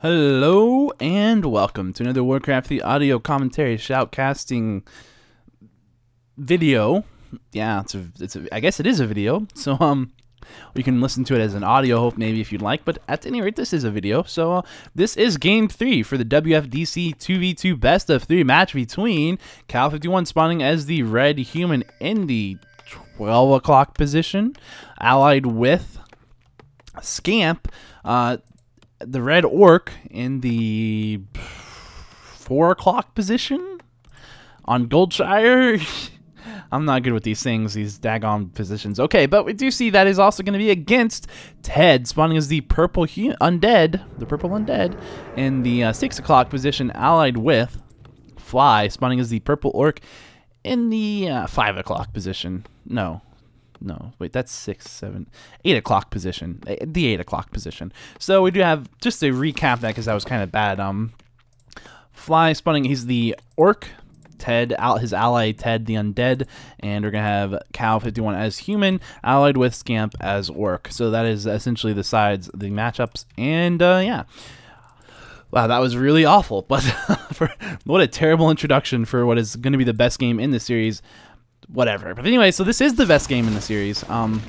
Hello and welcome to another Warcraft 3 audio commentary shoutcasting video. Yeah, it's a, it's a, I guess it is a video. So um, you can listen to it as an audio, hope maybe if you'd like. But at any rate, this is a video. So uh, this is Game Three for the WFDC 2v2 Best of Three match between Cal 51 spawning as the red human in the 12 o'clock position, allied with Scamp. Uh, the red orc in the four o'clock position on Goldshire. I'm not good with these things, these daggone positions. Okay, but we do see that is also going to be against Ted, spawning as the purple undead, the purple undead, in the uh, six o'clock position, allied with Fly, spawning as the purple orc in the uh, five o'clock position. No, no, wait, that's six, seven, eight o'clock position, eh, the eight o'clock position. So we do have just to recap that because that was kind of bad. Um, Fly spawning, he's the orc. Ted, out his ally Ted the Undead, and we're gonna have Cal 51 as human, allied with Scamp as orc. So that is essentially the sides, the matchups, and uh, yeah. Wow, that was really awful. But for, what a terrible introduction for what is going to be the best game in the series whatever. But anyway, so this is the best game in the series. Um,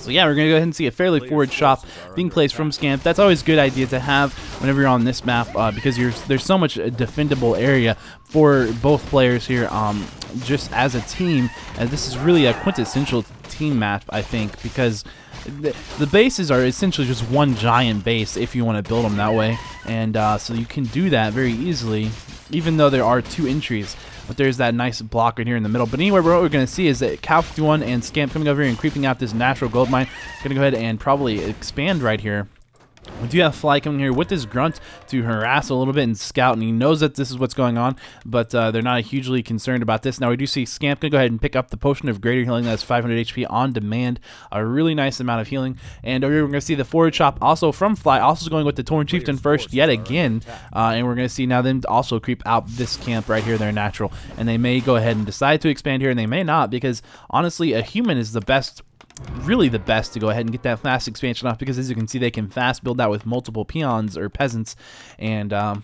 so yeah, we're going to go ahead and see a fairly forward shop being placed from Scamp. That's always a good idea to have whenever you're on this map uh, because there's so much defendable area for both players here um, just as a team. And this is really a quintessential team map, I think, because the, the, bases are essentially just one giant base if you want to build them that way. And uh, so you can do that very easily, even though there are two entries. But there's that nice block right here in the middle. But anyway, what we're going to see is that Cal 51 and Scamp coming over here and creeping out this natural gold mine. Going to go ahead and probably expand right here. We do have Fly coming here with this grunt to harass a little bit and scout, and he knows that this is what's going on, but uh, they're not hugely concerned about this. Now we do see Scamp going to go ahead and pick up the Potion of Greater Healing. That's 500 HP on demand, a really nice amount of healing. And over here we're going to see the forward chop also from Fly, also going with the Tauren Chieftain first yet again. Uh, and we're going to see now them also creep out this camp right here, their natural. And they may go ahead and decide to expand here, and they may not, because honestly, a human is the best really the best to go ahead and get that fast expansion off because as you can see they can fast build that with multiple peons or peasants and um,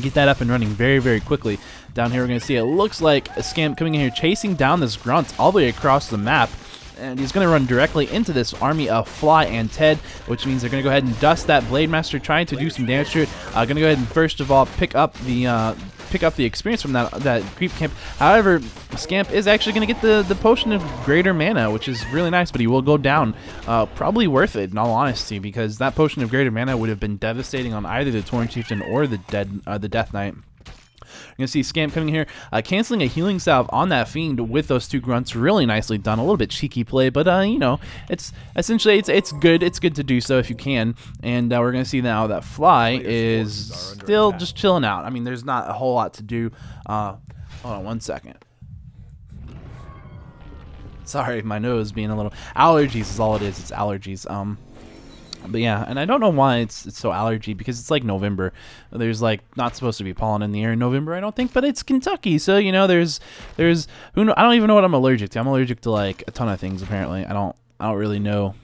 get that up and running very very quickly down here we're to see it looks like a scamp coming in here chasing down this grunt all the way across the map and he's going to run directly into this army of Fly and Ted, which means they're going to go ahead and dust that Blade Master, trying to do some damage to it. Uh, going to go ahead and first of all pick up the uh, pick up the experience from that that creep camp. However, Scamp is actually going to get the the potion of greater mana, which is really nice, but he will go down. Uh, probably worth it, in all honesty, because that potion of greater mana would have been devastating on either the Tauren Chieftain or the dead uh, the Death Knight. You're going to see Scamp coming here, uh, canceling a healing salve on that Fiend with those two grunts. Really nicely done. A little bit cheeky play, but, uh, you know, it's essentially, it's it's good. It's good to do so if you can. And uh, we're going to see now that Fly is still just chilling out. I mean, there's not a whole lot to do. Uh, hold on one second. Sorry, my nose being a little... Allergies is all it is. It's allergies. Um, but yeah, and I don't know why it's, it's so allergy because it's like November. There's like not supposed to be pollen in the air in November, I don't think, but it's Kentucky, so you know there's there's who know, I don't even know what I'm allergic to. I'm allergic to like a ton of things apparently. I don't I don't really know.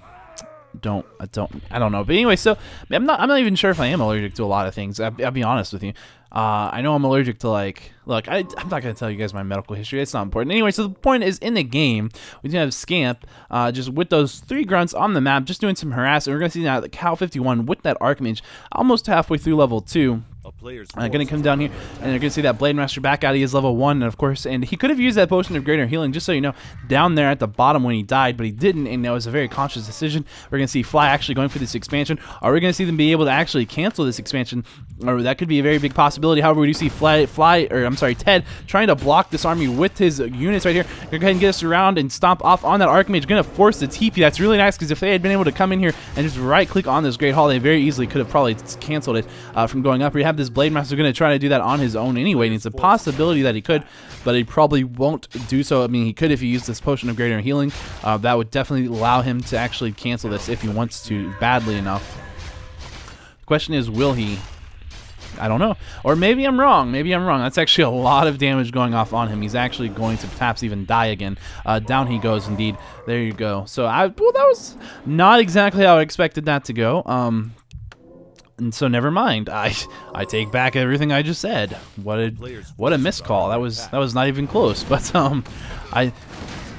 Don't I don't I don't know. But anyway, so I'm not I'm not even sure if I am allergic to a lot of things. I, I'll be honest with you. Uh, I know I'm allergic to like, look, I, I'm not to tell you guys my medical history. It's not important. Anyway, so the point is in the game, we do have Scamp uh, just with those three grunts on the map, just doing some harassment. We're to see now the Cal 51 with that Archmage almost halfway through level 2. I'm going to come down here, and you're going to see that Blade Master back out. He is level 1, and of course, and he could have used that Potion of Greater Healing, just so you know, down there at the bottom when he died, but he didn't, and that was a very conscious decision. We're going to see Fly actually going for this expansion. Are we going to see them be able to actually cancel this expansion? Or that could be a very big possibility. However, we do see Fly, Fly or I'm sorry, Ted trying to block this army with his units right here. To go ahead and get us around and stomp off on that Archmage. Going to force the TP. That's really nice because if they had been able to come in here and just right-click on this Great Hall, they very easily could have probably canceled it uh, from going up. We have this Blade Master going to try to do that on his own anyway, and it's a possibility that he could, but he probably won't do so. I mean, he could if he used this Potion of Greater Healing. Uh, that would definitely allow him to actually cancel this if he wants to badly enough. The question is, will he? I don't know. Or maybe I'm wrong. Maybe I'm wrong. That's actually a lot of damage going off on him. He's actually going to perhaps even die again. Uh, down he goes, indeed. There you go. So, I well, that was not exactly how I expected that to go. Um, and so never mind. I I take back everything I just said. What a what a miscall. That was that was not even close. But um, I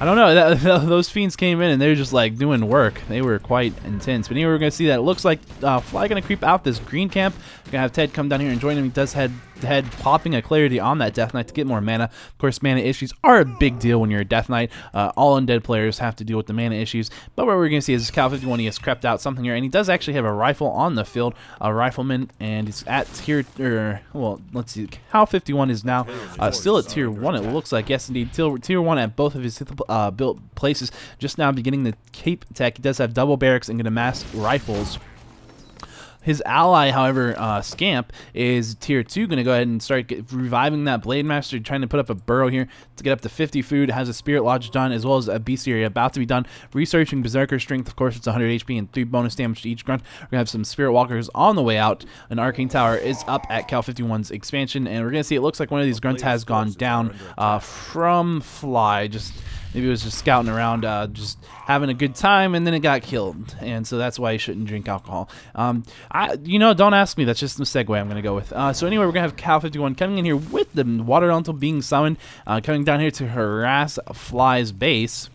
I don't know. That, those fiends came in and they were just like doing work. They were quite intense. But anyway, we're gonna see that it looks like uh, Fly gonna creep out this green camp. We're gonna have Ted come down here and join him. He does head head popping a clarity on that Death Knight to get more mana. Of course, mana issues are a big deal when you're a Death Knight. Uh, all undead players have to deal with the mana issues. But what we're going to see is Cal 51, he has crept out something here, and he does actually have a rifle on the field, a rifleman, and he's at tier, er, well, let's see, Cal 51 is now uh, still at tier 1, it looks like. Yes, indeed, tier, tier 1 at both of his uh, built places, just now beginning the Keep Tech. He does have double barracks and going to mask rifles. His ally, however, uh, Scamp, is tier 2, going to go ahead and start get, reviving that Blade Master, trying to put up a burrow here to get up to 50 food, has a Spirit Lodge done, as well as a Bestiary about to be done. Researching Berserker Strength, of course, it's 100 HP and 3 bonus damage to each grunt. We're going to have some Spirit Walkers on the way out. An Arcane Tower is up at Cal 51's expansion, and we're going to see it looks like one of these grunts has gone down uh, from Fly, just maybe it was just scouting around, uh, just having a good time, and then it got killed, and so that's why you shouldn't drink alcohol. Um, I, you know, don't ask me. That's just the segue I'm gonna go with. Uh, so anyway, we're gonna have Cal 51 coming in here with the water elemental being summoned, uh, coming down here to harass Fly's base.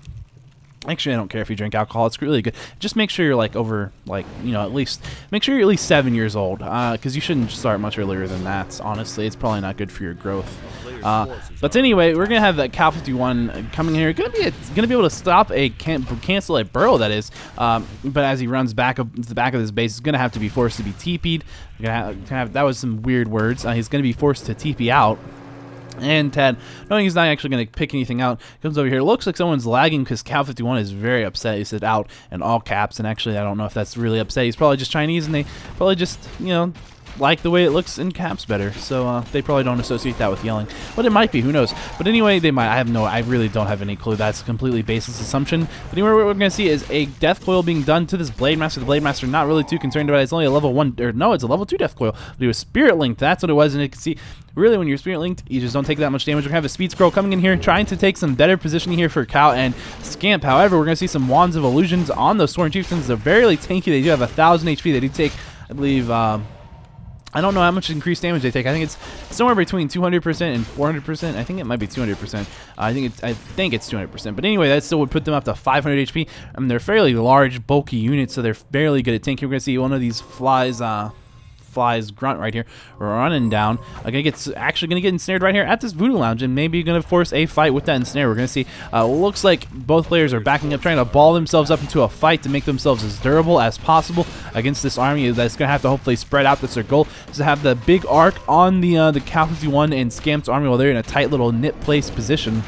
Actually, I don't care if you drink alcohol. It's really good. Just make sure you're like over, like you know, at least make sure you're at least seven years old, because uh, you shouldn't start much earlier than that. Honestly, it's probably not good for your growth. Uh, but anyway, we're gonna have that Cal 51 coming here. Gonna be a, gonna be able to stop a can cancel a burrow that is. Um, but as he runs back up to the back of this base, he's gonna have to be forced to be TP'd. Gonna have, gonna have, that was some weird words. Uh, he's gonna be forced to TP out. And Ted, knowing he's not actually going to pick anything out, comes over here. Looks like someone's lagging because Cal51 is very upset. He said out in all caps, and actually, I don't know if that's really upset. He's probably just Chinese, and they probably just, you know, like the way it looks in caps better. So uh, they probably don't associate that with yelling. But it might be, who knows. But anyway, they might. I have no, I really don't have any clue. That's a completely baseless assumption. But anyway, what we're going to see is a death coil being done to this Blade Master. The Blade Master not really too concerned about it. It's only a level 1, or no, it's a level 2 death coil. But it was Spirit Linked. That's what it was. And you can see, really, when you're Spirit Linked, you just don't take that much damage. We're going to have a Speed Scroll coming in here, trying to take some better positioning here for Cal and Scamp. However, we're going to see some Wands of Illusions on those Tauren Chieftains. They're very tanky. They do have a 1,000 HP. They do take, I believe... Um, I don't know how much increased damage they take. I think it's somewhere between 200% and 400%. I think it might be 200%. Uh, I think it's I think it's 200%. But anyway, that still would put them up to 500 HP. I mean, they're fairly large, bulky units, so they're fairly good at tanking. We're gonna see one of these flies. Uh, Fly's grunt right here running down. Uh, gonna get actually gonna get ensnared right here at this voodoo lounge and maybe gonna force a fight with that ensnare. We're gonna see. Uh, looks like both players are backing up, trying to ball themselves up into a fight to make themselves as durable as possible against this army that's gonna have to hopefully spread out. That's their goal is to have the big arc on the uh, the Cal 51 and Scamp's army while they're in a tight little knit place position.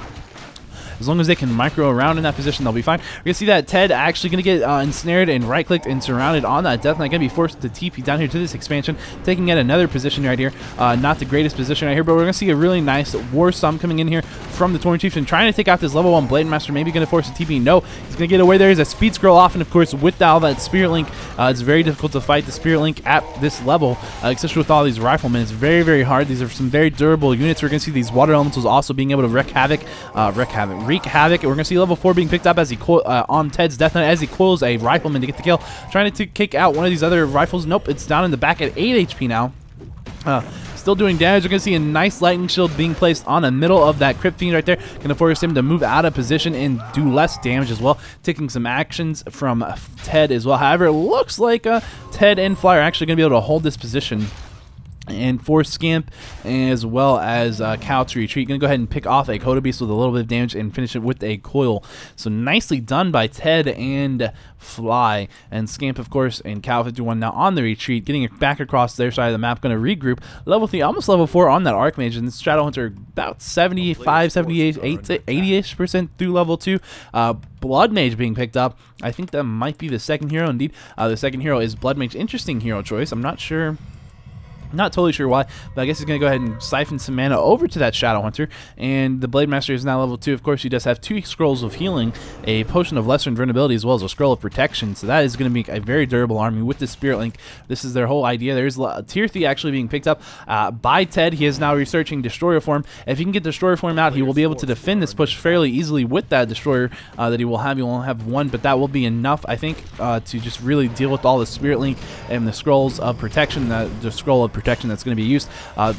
As long as they can micro around in that position, they'll be fine. We're going to see that Ted actually going to get uh, ensnared and right-clicked and surrounded on that Death Knight. Going to be forced to TP down here to this expansion, taking yet another position right here. Uh, not the greatest position right here, but we're going to see a really nice War Stomp coming in here from the Tauren Chieftain, trying to take out this level 1 Blade Master. Maybe going to force a TP. No, he's going to get away there. He's a Speed Scroll off, and of course, with all that Spirit Link, uh, it's very difficult to fight the Spirit Link at this level, uh, especially with all these Riflemen. It's very, very hard. These are some very durable units. We're going to see these Water Elementals also being able to wreak havoc, uh, wreak havoc, wreak havoc. We're going to see level 4 being picked up as he uh, on Ted's Death Knight as he coils a rifleman to get the kill. Trying to kick out one of these other rifles. Nope, it's down in the back at 8 HP now. Uh, still doing damage. We're going to see a nice lightning shield being placed on the middle of that Crypt Fiend right there. Going to force him to move out of position and do less damage as well. Taking some actions from Ted as well. However, it looks like uh, Ted and Fly are actually going to be able to hold this position and force Scamp as well as uh, kow to retreat. Going to go ahead and pick off a Kodo Beast with a little bit of damage and finish it with a coil. So nicely done by Ted and Fly. And Scamp, of course, and kow 51 now on the retreat, getting it back across their side of the map. Going to regroup. Level 3, almost level 4 on that Archmage. And Shadowhunter about 75, 78, 80-ish percent through level 2. Uh, Blood Mage being picked up. I think that might be the second hero indeed. Uh, the second hero is Blood Mage. Interesting hero choice. I'm not sure Not totally sure why, but I guess he's going to go ahead and siphon some mana over to that Shadow Hunter. And the Blade Master is now level 2. Of course, he does have two scrolls of healing, a potion of lesser invulnerability, as well as a scroll of protection. So that is going to be a very durable army with the Spirit Link. This is their whole idea. There's Tier 3 actually being picked up uh, by Ted. He is now researching Destroyer form. If he can get Destroyer form out, he will be able to defend this push fairly easily with that Destroyer uh, that he will have. He will only have one, but that will be enough, I think, uh, to just really deal with all the Spirit Link and the scrolls of protection, the, the scroll of protection that's going to be used. Uh,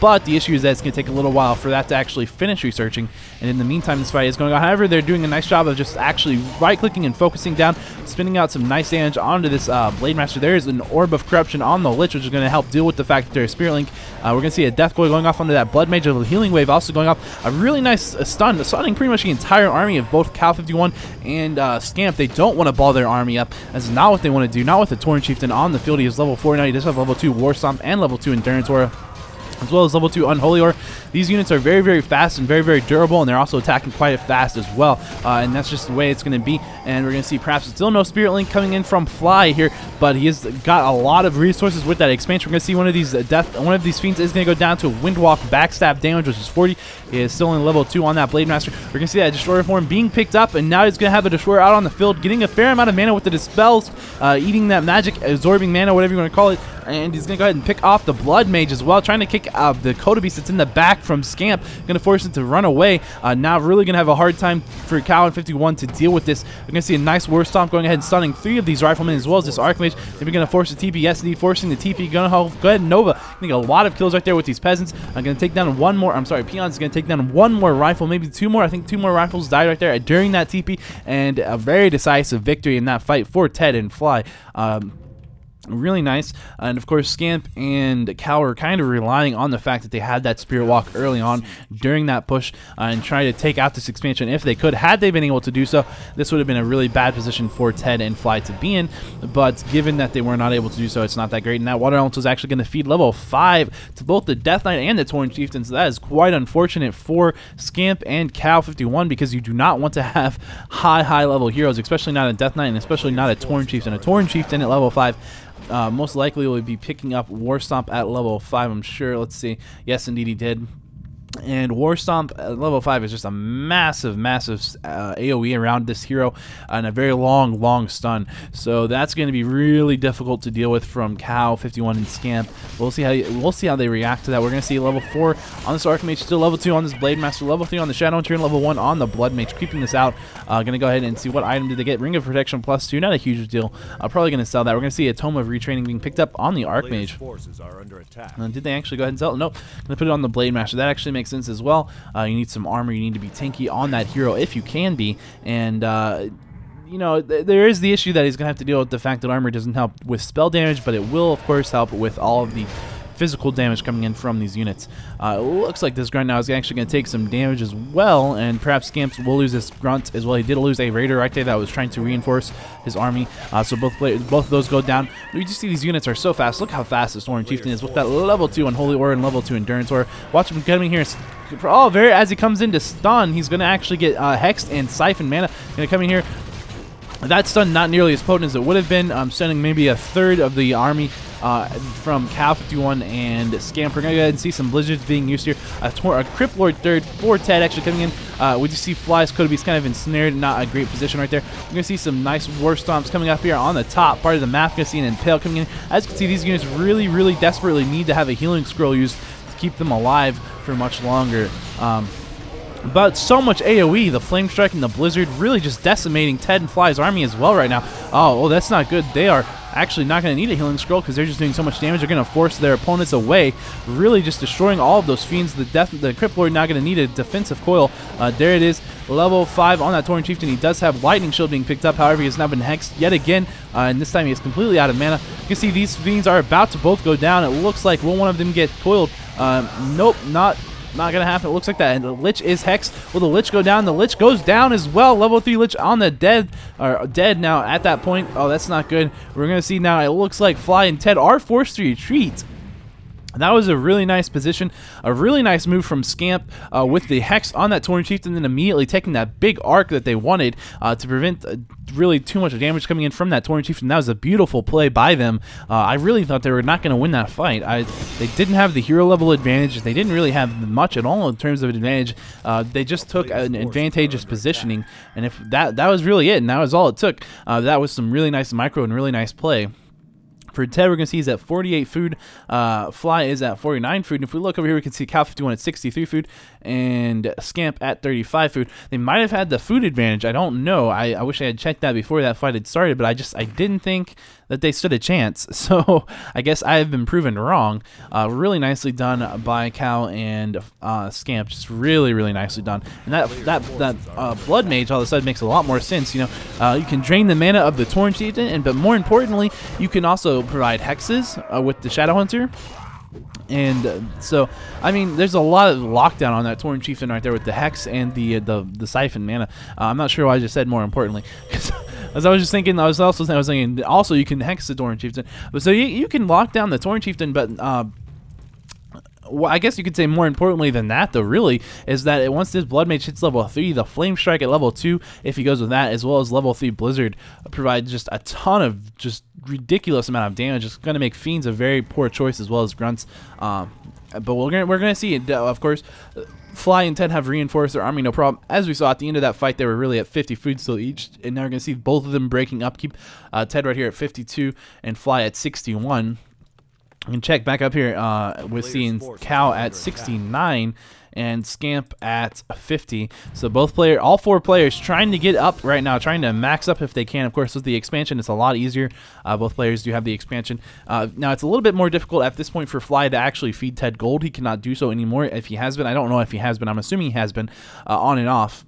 but the issue is that it's going to take a little while for that to actually finish researching. And in the meantime, this fight is going on. However, they're doing a nice job of just actually right-clicking and focusing down, spinning out some nice damage onto this uh, Blade Master. There is an Orb of Corruption on the Lich, which is going to help deal with the fact that there's Spirit Link. Uh, we're going to see a Death Coil going off onto that Blood Mage, a Healing Wave also going off. A really nice uh, stun, stunning pretty much the entire army of both Cal 51 and uh, Scamp. They don't want to ball their army up. That's not what they want to do. Not with the Tauren Chieftain on the field. He is level 4 now. He does have level 2 War Stomp and level 2 Endurance Aura as well as level 2 Unholy Aura. These units are very, very fast and very, very durable, and they're also attacking quite fast as well. Uh, and that's just the way it's going to be. And we're going to see perhaps still no Spirit Link coming in from Fly here, but he has got a lot of resources with that expansion. We're going to see one of these uh, death, one of these fiends is going to go down to Windwalk backstab damage, which is 40. He is still in level 2 on that Blade Master. We're going to see that Destroyer form being picked up, and now he's going to have a Destroyer out on the field, getting a fair amount of mana with the Dispels, uh, eating that magic, absorbing mana, whatever you want to call it. And he's going to go ahead and pick off the Blood Mage as well, trying to kick uh, the Kodo Beast that's in the back from Scamp. Going to force him to run away. Uh, now really going to have a hard time for Cal 51 to deal with this. We're going to see a nice War Stomp going ahead and stunning three of these Riflemen as well as this Archmage. Then we're going to force the TP. Yes, indeed, forcing the TP. To go ahead and Nova. I think a lot of kills right there with these Peasants. I'm going to take down one more. I'm sorry, Peons going to take down one more Rifle, maybe two more. I think two more Rifles died right there during that TP. And a very decisive victory in that fight for Ted and Fly. Um, really nice. And of course, Scamp and Cal are kind of relying on the fact that they had that Spirit Walk early on during that push uh, and try to take out this expansion if they could. Had they been able to do so, this would have been a really bad position for Ted and Fly to be in. But given that they were not able to do so, it's not that great. And that Water Elemental is actually going to feed level 5 to both the Death Knight and the Tauren Chieftain. So that is quite unfortunate for Scamp and Cal 51 because you do not want to have high, high level heroes, especially not a Death Knight and especially not a Tauren Chieftain. A Tauren Chieftain at level 5 uh, most likely will be picking up War Stomp at level 5, I'm sure. Let's see. Yes, indeed he did. And War Stomp at level 5 is just a massive, massive uh, AoE around this hero and a very long, long stun. So that's going to be really difficult to deal with from kow, 51 and Scamp. We'll see how we'll see how they react to that. We're going to see level 4 on this Archmage, still level 2 on this Blade Master, level 3 on the Shadow Hunter, and level 1 on the Blood Mage. Keeping this out, uh, going to go ahead and see what item did they get. Ring of Protection plus 2, not a huge deal. I'm probably going to sell that. We're going to see a Tome of Retraining being picked up on the Archmage. Forces are under attack. Uh, did they actually go ahead and sell it? Nope. Going to put it on the Blade Master. That actually makes sense as well. Uh, you need some armor. You need to be tanky on that hero if you can be. And uh, you know, th there is the issue that he's going to have to deal with the fact that armor doesn't help with spell damage, but it will, of course, help with all of the physical damage coming in from these units. Uh, looks like this grunt now is actually going to take some damage as well, and perhaps Scamps will lose this grunt as well. He did lose a raider right there that was trying to reinforce his army, uh, so both both of those go down. We just see these units are so fast. Look how fast this Tauren Chieftain is with that level 2 Unholy Aura and level 2 Endurance Aura. Watch him coming here. Oh, very as he comes in to stun, he's going to actually get uh, Hexed and Siphon mana. Going to come in here that stun not nearly as potent as it would have been, um, sending maybe a third of the army uh, from Cal 51 and Scamp. We're going to go ahead and see some Blizzards being used here. A, a Crypt Lord third for Ted actually coming in. Uh, we just see Fly's Kodobe's kind of ensnared, not a great position right there. We're going to see some nice War Stomps coming up here on the top part of the map. Going to see an Impale coming in. As you can see, these units really, really desperately need to have a Healing Scroll used to keep them alive for much longer. Um, but so much AoE, the Flame Strike and the Blizzard really just decimating Ted and Fly's army as well right now. Oh, oh that's not good. They are actually not going to need a healing scroll because they're just doing so much damage. They're going to force their opponents away, really just destroying all of those fiends. The death, the Crypt Lord not going to need a defensive coil. Uh, there it is, level 5 on that Tauren Chieftain. He does have Lightning Shield being picked up, however, he has now been hexed yet again, uh, and this time he is completely out of mana. You can see these fiends are about to both go down. It looks like will one of them get coiled? Uh, nope, not not going to happen. It looks like that. And the Lich is hexed. Will the Lich go down? The Lich goes down as well. Level 3 Lich on the dead, or dead now at that point. Oh, that's not good. We're going to see now it looks like Fly and Ted are forced to retreat. That was a really nice position, a really nice move from Scamp uh, with the Hex on that Tauren Chieftain, and then immediately taking that big arc that they wanted uh, to prevent uh, really too much damage coming in from that Tauren Chieftain. That was a beautiful play by them. Uh, I really thought they were not going to win that fight. I, they didn't have the hero level advantage. They didn't really have much at all in terms of advantage. Uh, they just took an advantageous positioning, and if that that was really it, and that was all it took. Uh, that was some really nice micro and really nice play. For Ted, we're going to see he's at 48 food. Uh, Fly is at 49 food. And if we look over here, we can see Cal 51 at 63 food and Scamp at 35 food. They might have had the food advantage. I don't know. I, I wish I had checked that before that fight had started, but I just I didn't think that they stood a chance. So I guess I have been proven wrong. Uh, really nicely done by Cal and uh, Scamp. Just really, really nicely done. And that that that uh, Blood Mage all of a sudden makes a lot more sense. You know, uh, you can drain the mana of the Tauren Chieftain, and but more importantly, you can also provide hexes uh, with the Shadow Hunter. And uh, so, I mean, there's a lot of lockdown on that Tauren Chieftain right there with the Hex and the uh, the, the Siphon mana. Uh, I'm not sure why I just said more importantly. As I was just thinking, I was also I was thinking also you can Hex the Tauren Chieftain. But so you, you can lock down the Tauren Chieftain, but uh, well, I guess you could say more importantly than that, though, really, is that once this Blood Mage hits level 3, the Flame Strike at level 2, if he goes with that, as well as level 3 Blizzard, provides just a ton of just ridiculous amount of damage. It's going to make Fiends a very poor choice as well as Grunts. Um, but we're going we're gonna see it, of course. Fly and Ted have reinforced their army, no problem. As we saw at the end of that fight, they were really at 50 food still each, and now we're going to see both of them breaking upkeep. Uh, Ted right here at 52 and Fly at 61. Can check back up here uh, with seeing Cal at 69 and Scamp at 50. So both player, all four players trying to get up right now, trying to max up if they can. Of course, with the expansion, it's a lot easier. Uh, both players do have the expansion. Uh, now, it's a little bit more difficult at this point for Fly to actually feed Ted gold. He cannot do so anymore. If he has been, I don't know if he has been. I'm assuming he has been uh, on and off.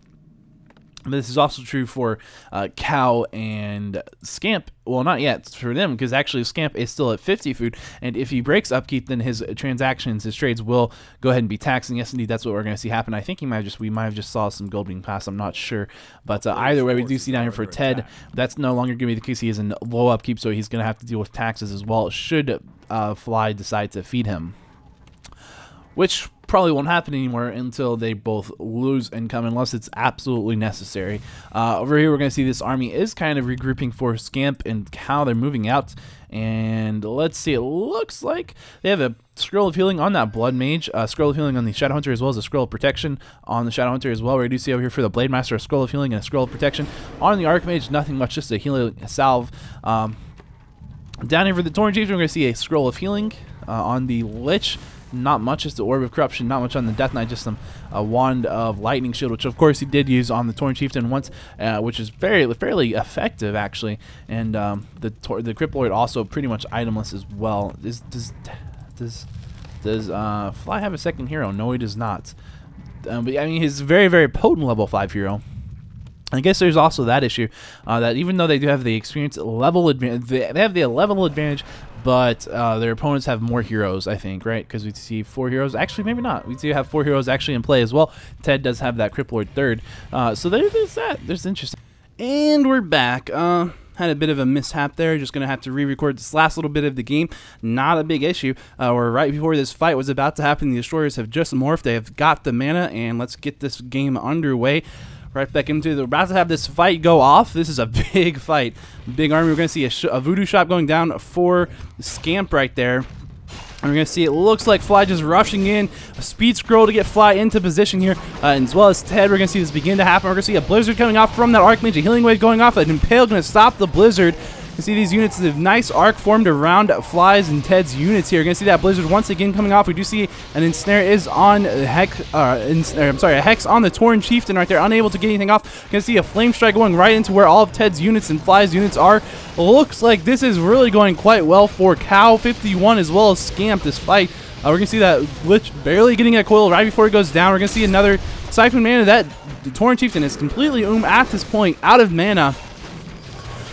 This is also true for uh, kow and Scamp. Well, not yet for them, because actually Scamp is still at 50 food, and if he breaks upkeep, then his transactions, his trades will go ahead and be taxed. And yes, indeed, that's what we're going to see happen. I think he might have just we might have just saw some gold being passed. I'm not sure, but uh, either way, we do see down here for Ted. That's no longer going to be the case. He is in low upkeep, so he's going to have to deal with taxes as well. Should uh, Fly decide to feed him, which probably won't happen anymore until they both lose income unless it's absolutely necessary. Uh, over here, we're going to see this army is kind of regrouping for Scamp and how they're moving out. And let's see, it looks like they have a Scroll of Healing on that Blood Mage, a Scroll of Healing on the Shadow Hunter, as well as a Scroll of Protection on the Shadow Hunter as well. We do see over here for the Blade Master a Scroll of Healing and a Scroll of Protection. On the Archmage, nothing much, just a healing salve. Um, down here for the Chiefs, we're going to see a Scroll of Healing uh, on the Lich not much. Just the Orb of Corruption, not much on the Death Knight, just some a Wand of Lightning Shield, which of course he did use on the Tauren Chieftain once, uh, which is very fairly effective actually. And um, the the Crypt Lord also pretty much itemless as well. Is, does does does uh, Fly have a second hero? No, he does not. Um, but I mean, he's very very potent level five hero. I guess there's also that issue uh, that even though they do have the experience level advantage, they have the level advantage, but uh, their opponents have more heroes, I think, right? Because we see four heroes. Actually, maybe not. We do have four heroes actually in play as well. Ted does have that Crypt Lord third. Uh, so there, there's that. There's interesting. And we're back. Uh, had a bit of a mishap there. Just going to have to re-record this last little bit of the game. Not a big issue. Uh, we're right before this fight was about to happen. The Destroyers have just morphed. They have got the mana, and let's get this game underway right back into the. We're about to have this fight go off. This is a big fight, big army. We're going to see a, a voodoo shop going down for Scamp right there. And we're going to see it looks like Fly just rushing in. A speed scroll to get Fly into position here. Uh, and as well as Ted, we're going to see this begin to happen. We're going to see a Blizzard coming off from that Archmage. A Healing Wave going off. An Impale going to stop the Blizzard. You see these units, the nice arc formed around Fly's and Ted's units here. You're going to see that Blizzard once again coming off. We do see an Ensnare is on Hex, uh, I'm sorry, a Hex on the Tauren Chieftain right there, unable to get anything off. You're going to see a Flame Strike going right into where all of Ted's units and Fly's units are. Looks like this is really going quite well for kow 51 as well as Scamp this fight. Uh, we're going to see that Lich barely getting a coil right before he goes down. We're going to see another Siphon Mana. That Tauren Chieftain is completely um at this point, out of mana.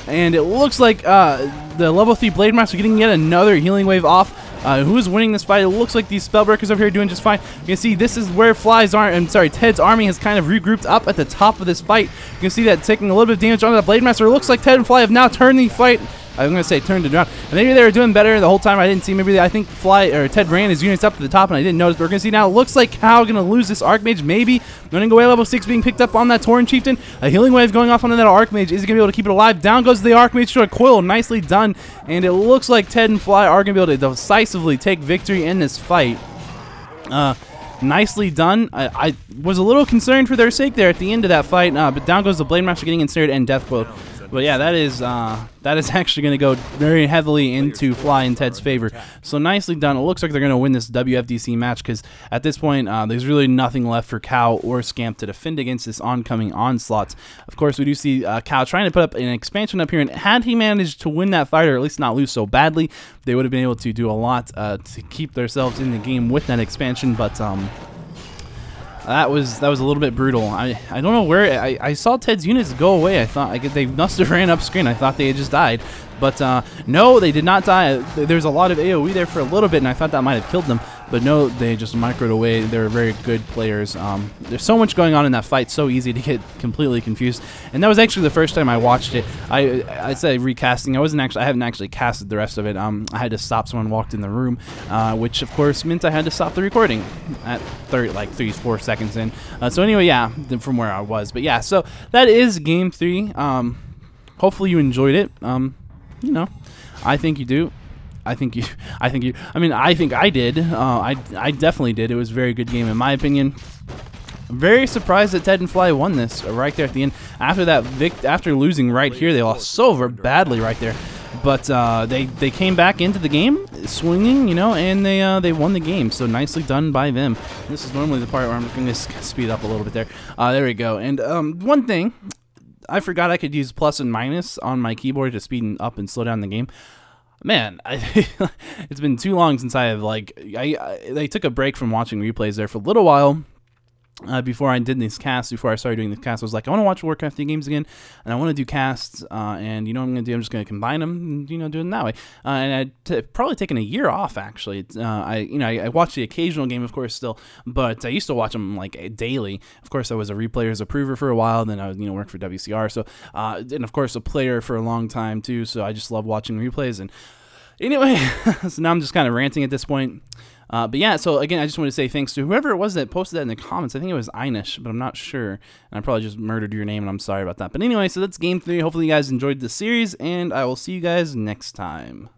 And it looks like uh, the level 3 Blade Master getting yet another healing wave off. Uh, who is winning this fight? It looks like these Spellbreakers over here doing just fine. You can see this is where Fly's arm, I'm sorry, Ted's army has kind of regrouped up at the top of this fight. You can see that taking a little bit of damage onto the Blade Master. It looks like Ted and Fly have now turned the fight I'm gonna say turned it around. And maybe they were doing better the whole time. I didn't see. Maybe they, I think Fly or Ted ran his units up to the top, and I didn't notice. But we're gonna see now. It looks like Cal gonna lose this Archmage. Maybe running away level six being picked up on that Tauren Chieftain. A healing wave going off on that Archmage. Is he gonna be able to keep it alive? Down goes the Archmage to a coil. Nicely done. And it looks like Ted and Fly are gonna be able to decisively take victory in this fight. Uh, nicely done. I, I, was a little concerned for their sake there at the end of that fight, uh, but down goes the Blade Master getting ensnared and Death Coiled. But yeah, that is uh, that is actually going to go very heavily into Fly and Ted's favor. So nicely done. It looks like they're going to win this WFDC match because at this point, uh, there's really nothing left for kow or Scamp to defend against this oncoming onslaught. Of course, we do see uh, kow trying to put up an expansion up here, and had he managed to win that fight or at least not lose so badly, they would have been able to do a lot uh, to keep themselves in the game with that expansion. But um, that was that was a little bit brutal. I, I don't know where I, I saw Ted's units go away. I thought I could, they must have ran up screen. I thought they had just died, but uh, no, they did not die. There's a lot of AOE there for a little bit, and I thought that might have killed them. But no, they just microed away. They're very good players. Um, there's so much going on in that fight, so easy to get completely confused. And that was actually the first time I watched it. I I said recasting. I wasn't actually. I haven't actually casted the rest of it. Um, I had to stop. Someone walked in the room, uh, which of course meant I had to stop the recording at 30, like three, four seconds in. Uh, so anyway, yeah, from where I was. But yeah, so that is game three. Um, hopefully you enjoyed it. Um, you know, I think you do. I think you, I think you, I mean, I think I did. Uh, I, I definitely did. It was a very good game in my opinion. Very surprised that Ted and Fly won this right there at the end. After that, Vic, after losing right here, they lost so badly right there. But uh, they they came back into the game swinging, you know, and they uh, they won the game. So nicely done by them. This is normally the part where I'm going to speed up a little bit there. Uh, there we go. And um, one thing, I forgot I could use plus and minus on my keyboard to speed up and slow down the game man, I, it's been too long since I have like I, I, I took a break from watching replays there for a little while. Uh, before I did these casts, before I started doing the casts, I was like, I want to watch Warcraft 3 games again, and I want to do casts, uh, and you know what I'm going to do? I'm just going to combine them, and, you know, do it that way. Uh, and I'd probably taken a year off, actually. Uh, I, you know, I, I watched the occasional game, of course, still, but I used to watch them, like, daily. Of course, I was a replayer's approver for a while, then I, you know, worked for WCR, so, uh, and of course, a player for a long time, too, so I just love watching replays, and Anyway, so now I'm just kind of ranting at this point. Uh, but yeah, so again, I just want to say thanks to whoever it was that posted that in the comments. I think it was Einish, but I'm not sure. And I probably just murdered your name, and I'm sorry about that. But anyway, so that's game three. Hopefully, you guys enjoyed the series, and I will see you guys next time.